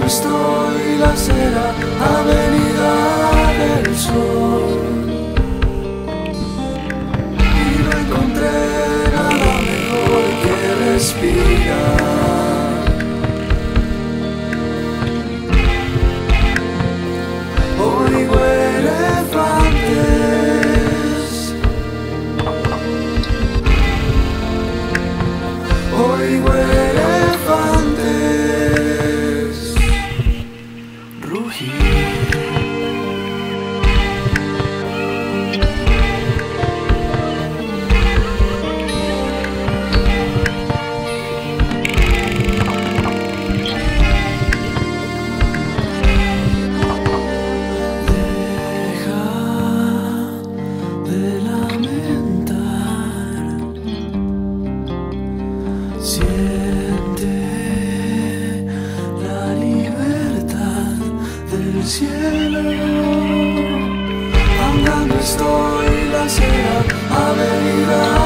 Cristo y la cera, Avenida del Sol. Y no encontré nada mejor que respirar. Oigo elefantes. Oigo elefantes. Cielo. Andando estoy la cera avenida.